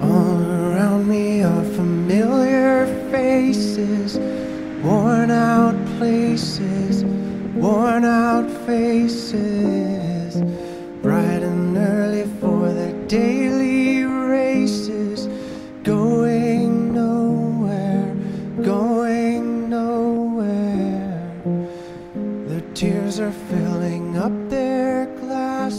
All around me are familiar faces, worn out places, worn out faces, bright and early for the daily races. Tears are filling up their glasses,